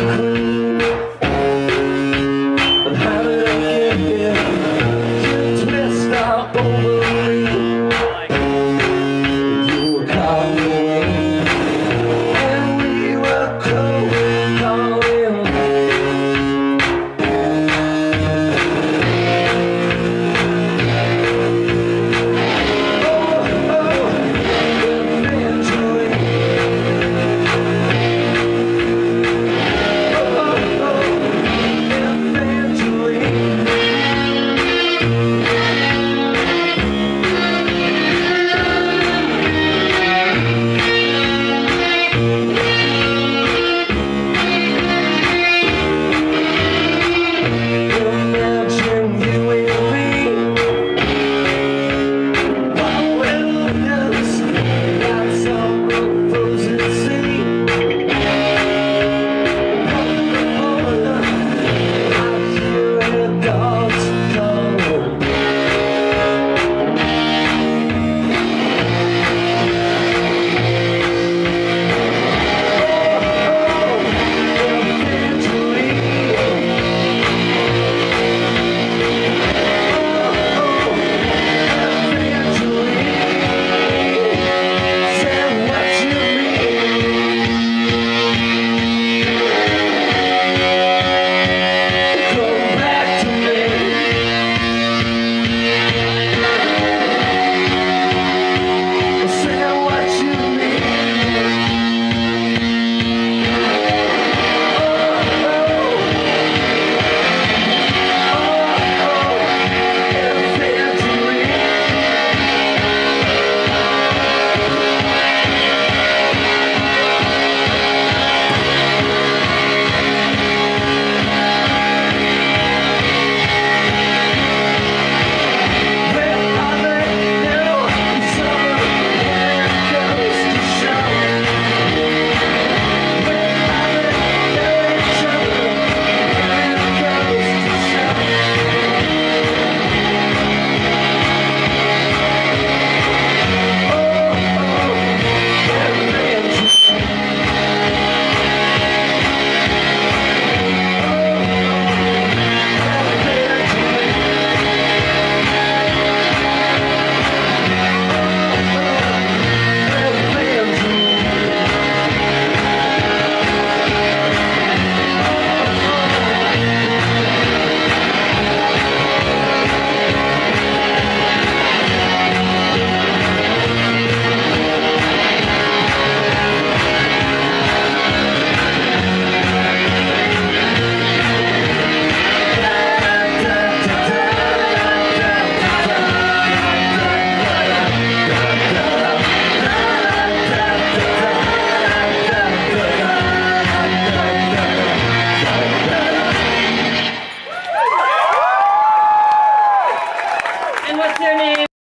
And I get? Twist out over me.